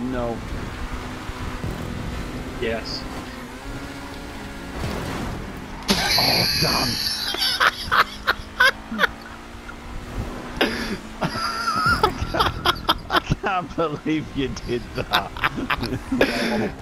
No. Yes. Oh, damn. I can't believe you did that.